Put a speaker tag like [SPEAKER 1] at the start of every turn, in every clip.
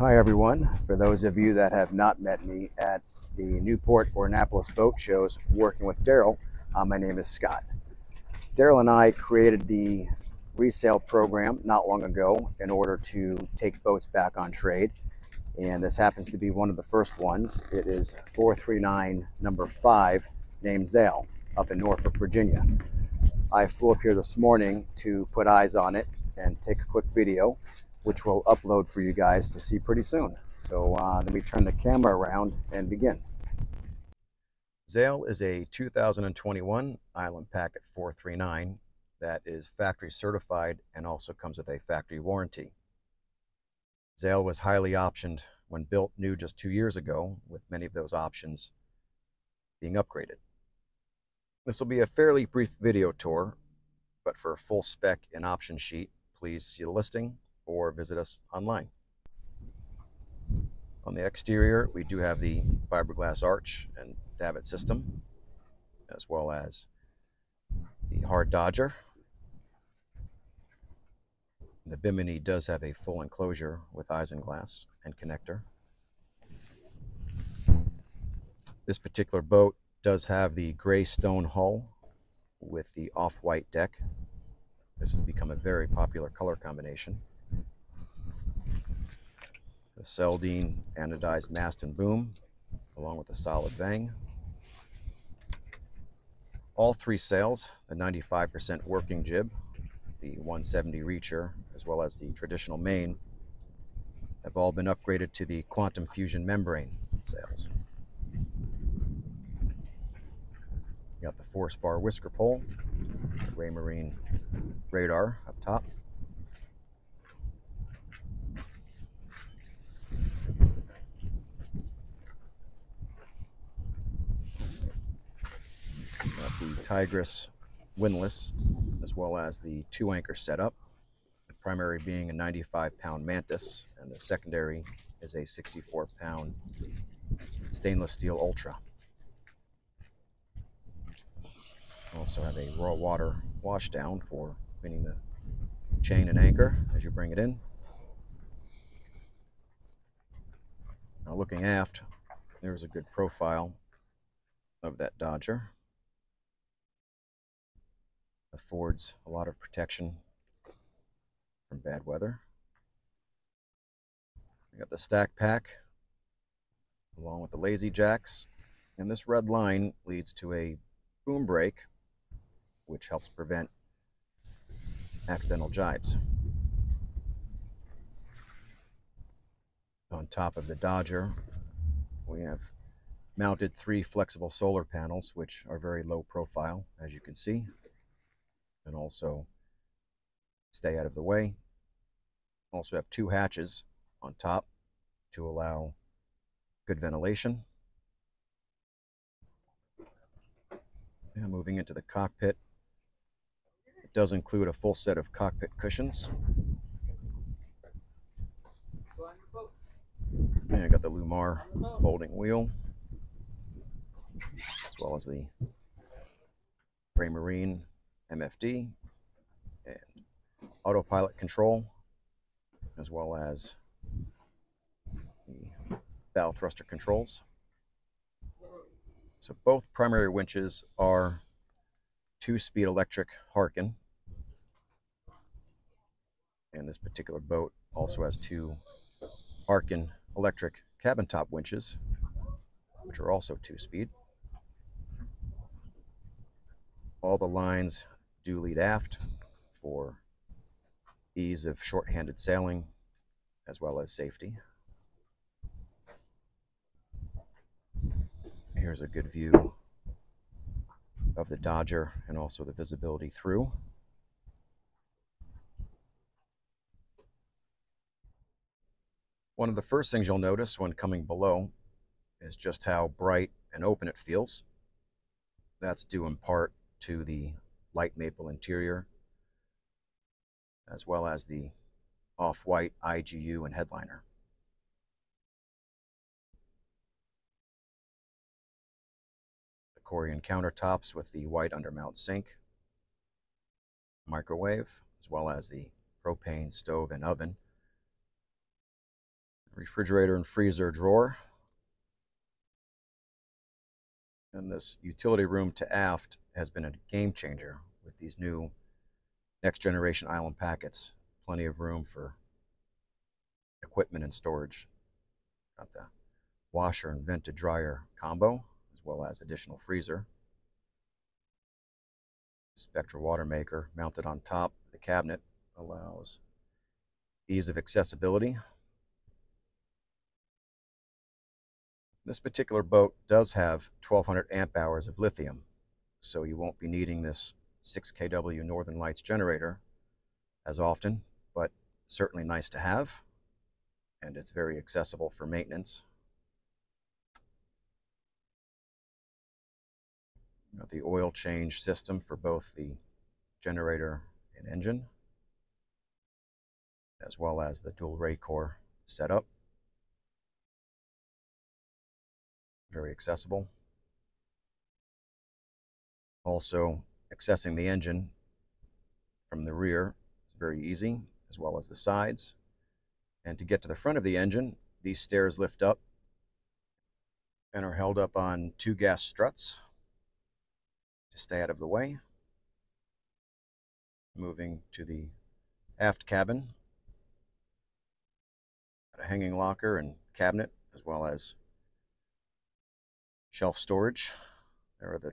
[SPEAKER 1] Hi, everyone. For those of you that have not met me at the Newport or Annapolis boat shows working with Darrell, uh, my name is Scott. Darrell and I created the resale program not long ago in order to take boats back on trade. And this happens to be one of the first ones. It is 439 number five, named Zale, up in Norfolk, Virginia. I flew up here this morning to put eyes on it and take a quick video which we'll upload for you guys to see pretty soon. So uh, let me turn the camera around and begin. Zale is a 2021 Island Packet 439 that is factory certified and also comes with a factory warranty. Zale was highly optioned when built new just two years ago, with many of those options being upgraded. This will be a fairly brief video tour, but for a full spec and option sheet, please see the listing or visit us online. On the exterior, we do have the fiberglass arch and davit system, as well as the hard dodger. The Bimini does have a full enclosure with isinglass and connector. This particular boat does have the gray stone hull with the off-white deck. This has become a very popular color combination the Selden anodized mast and boom, along with a solid vang. All three sails, the 95% working jib, the 170 reacher, as well as the traditional main, have all been upgraded to the quantum fusion membrane sails. You got the four spar whisker pole, the Raymarine radar up top. The Tigres windlass, as well as the two anchor setup. The primary being a 95 pound Mantus, and the secondary is a 64 pound stainless steel Ultra. Also have a raw water washdown for cleaning the chain and anchor as you bring it in. Now looking aft, there's a good profile of that Dodger affords a lot of protection from bad weather. We got the stack pack along with the lazy jacks and this red line leads to a boom brake which helps prevent accidental jibes. On top of the Dodger we have mounted three flexible solar panels which are very low profile as you can see and also stay out of the way. Also have two hatches on top to allow good ventilation. And moving into the cockpit, it does include a full set of cockpit cushions. And I got the Lewmar folding wheel, as well as the Raymarine MFD and autopilot control, as well as the bow thruster controls. So both primary winches are two-speed electric Harken. And this particular boat also has two Harken electric cabin top winches, which are also two-speed. All the lines lead aft for ease of short-handed sailing as well as safety. Here's a good view of the Dodger and also the visibility through. One of the first things you'll notice when coming below is just how bright and open it feels. That's due in part to the light maple interior, as well as the off-white IGU and headliner. The Corian countertops with the white undermount sink, microwave, as well as the propane stove and oven. refrigerator and freezer drawer. And this utility room to aft has been a game changer with these new next generation island packets. Plenty of room for equipment and storage. Got the washer and vented dryer combo, as well as additional freezer. Spectra water maker mounted on top of the cabinet allows ease of accessibility. This particular boat does have 1200 amp hours of lithium, so you won't be needing this 6 kW Northern Lights generator as often, but certainly nice to have, and it's very accessible for maintenance. The oil change system for both the generator and engine, as well as the dual Raycor setup. Very accessible. Also, accessing the engine from the rear is very easy, as well as the sides. And to get to the front of the engine, these stairs lift up and are held up on two gas struts to stay out of the way. Moving to the aft cabin, a hanging locker and cabinet, as well as shelf storage. There are the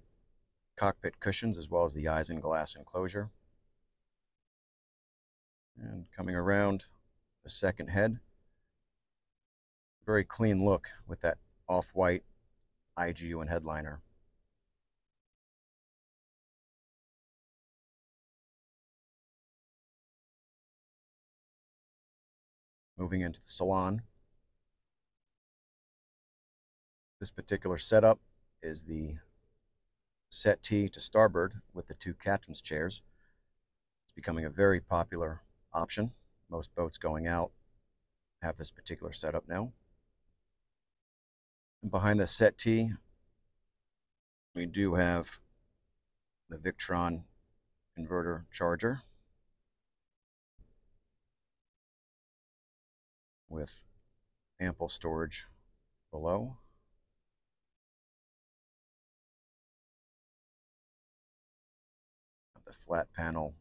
[SPEAKER 1] cockpit cushions as well as the isinglass enclosure. And coming around the second head, very clean look with that off-white IGU and headliner. Moving into the salon. This particular setup is the settee to starboard with the two captain's chairs. It's becoming a very popular option. Most boats going out have this particular setup now. And behind the settee, we do have the Victron inverter charger with ample storage below. Flat panel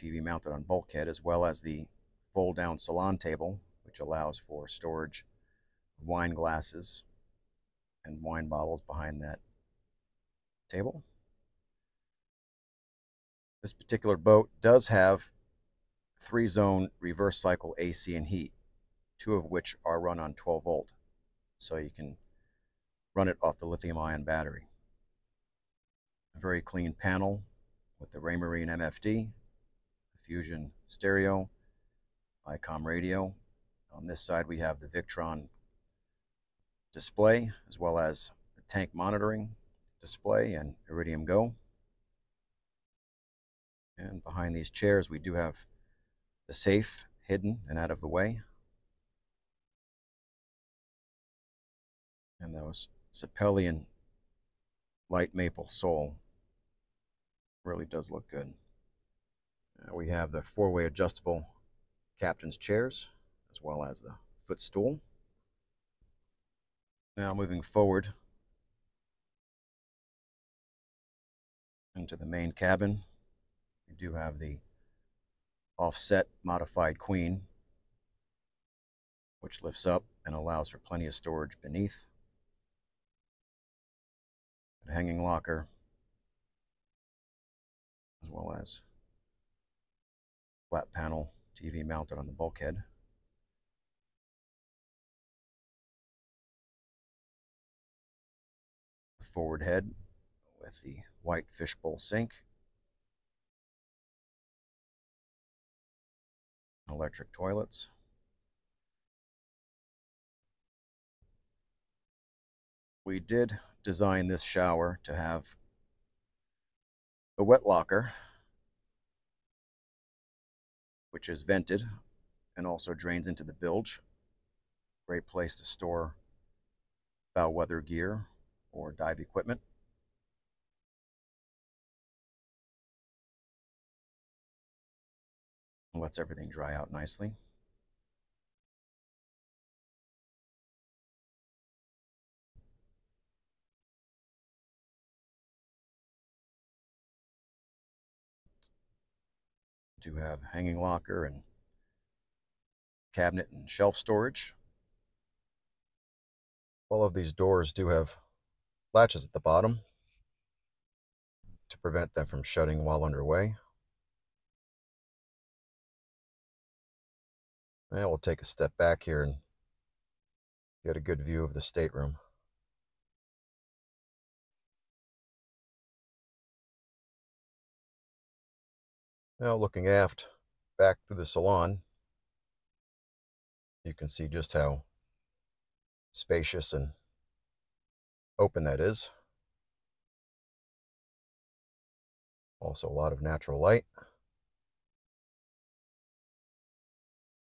[SPEAKER 1] TV mounted on bulkhead as well as the fold down salon table which allows for storage wine glasses and wine bottles behind that table. This particular boat does have three zone reverse cycle AC and heat two of which are run on 12 volt. So you can run it off the lithium ion battery. A very clean panel with the Raymarine MFD, Fusion stereo, ICOM radio. On this side we have the Victron display as well as the tank monitoring display and Iridium Go. And behind these chairs we do have the safe hidden and out of the way. and those Sapele and light maple sole really does look good. Uh, we have the four-way adjustable captain's chairs as well as the footstool. Now moving forward into the main cabin, we do have the offset modified queen, which lifts up and allows for plenty of storage beneath a hanging locker, as well as flat panel TV mounted on the bulkhead. Forward head with the white fishbowl sink. Electric toilets. We did design this shower to have a wet locker, which is vented and also drains into the bilge. Great place to store foul weather gear or dive equipment. Lets everything dry out nicely. Do have hanging locker and cabinet and shelf storage. All of these doors do have latches at the bottom to prevent them from shutting while underway. Now we'll take a step back here and get a good view of the stateroom. Now looking aft back through the salon, you can see just how spacious and open that is. Also a lot of natural light.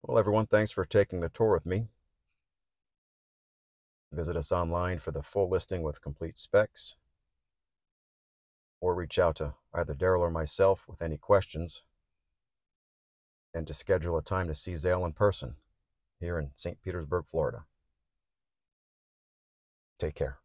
[SPEAKER 1] Well, everyone, thanks for taking the tour with me. Visit us online for the full listing with complete specs, or reach out to either Darrell or myself with any questions, and to schedule a time to see Zale in person here in St. Petersburg, Florida. Take care.